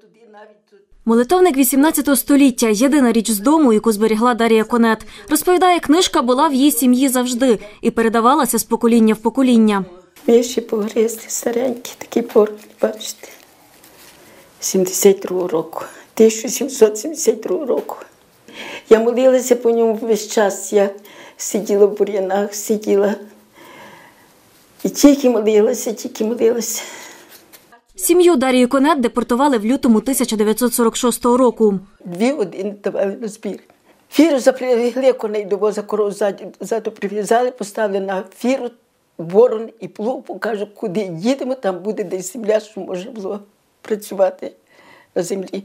туди навіть тут. Молитовник 18 століття єдина річ з дому, яку зберігла Дарія Конет. Розповідає, книжка була в її сім'ї завжди і передавалася з покоління в покоління. Міші погризли, старенькі, такі порки, бачите. 72 року, 1772 року. Я молилася по ньому весь час. Я сиділа в бур'янах, сиділа. І тільки молилася, тільки молилася. Сім'ю Дарії Конет депортували в лютому 1946 року. Дві один на збір. Фіру запрягли коней до воза, коров прив'язали, поставили на фіру, ворон і плуг, покажу, куди їдемо, там буде десь земля, що можна було працювати на землі.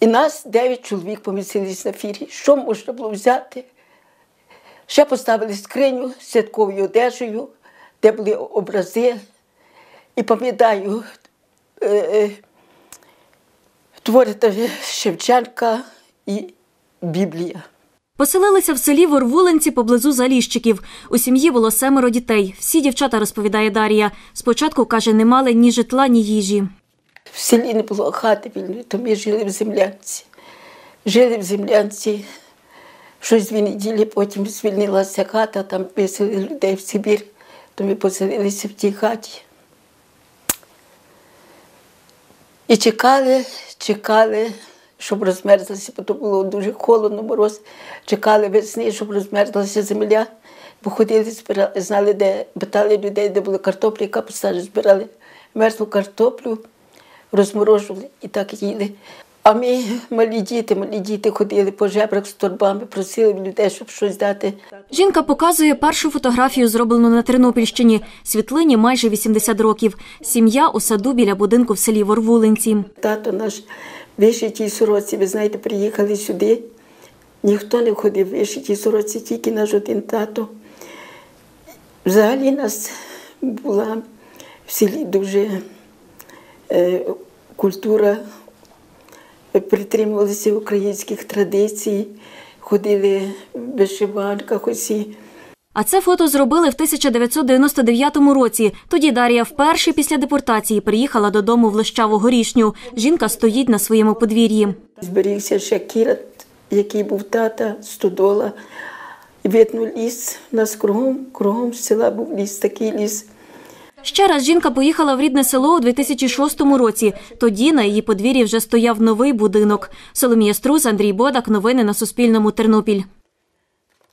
І нас дев'ять чоловік помістились на фірі. Що можна було взяти? Ще поставили скриню з святковою одежею, де були образи. І пам'ятаю, е, е, твори та Шевченка і Біблія. Поселилися в селі Ворвулинці поблизу Заліщиків. У сім'ї було семеро дітей. Всі дівчата, розповідає Дар'я. Спочатку, каже, не мали ні житла, ні їжі. В селі не було хати вільної, то ми жили в землянці. Жили в землянці. Щось дві неділі, потім звільнилася хата, там виселили людей в Сибір, то ми поселилися в тій хаті. І чекали, чекали, щоб розмерзлася, бо то було дуже холодно, мороз. Чекали весни, щоб розмерзлася земля. Бо ходили, збирали, знали, де питали людей, де були картоплі, капуста, збирали мерзлу картоплю, розморожували і так їли. А ми, малі діти, малі діти ходили по жебрах з торбами, просили людей, щоб щось дати. Жінка показує першу фотографію, зроблену на Тернопільщині. Світлині майже 80 років. Сім'я у саду біля будинку в селі Ворвулинці. Тато наш вишитій сороці, ви знаєте, приїхали сюди. Ніхто не ходив в вишитій сороці, тільки наш один тато. Взагалі нас була в селі дуже е, культура, притримувалися українських традицій, ходили в вишиванках усі. А це фото зробили в 1999 році. Тоді Дар'я вперше після депортації приїхала додому в Лищаву горішню. Жінка стоїть на своєму подвір'ї. Зберігся ще кірат, який був тата, стодола. Видно ліс. У нас кругом, кругом села був ліс, такий ліс. Ще раз жінка поїхала в рідне село у 2006 році. Тоді на її подвір'ї вже стояв новий будинок. Соломія Струс, Андрій Бодак. Новини на Суспільному. Тернопіль.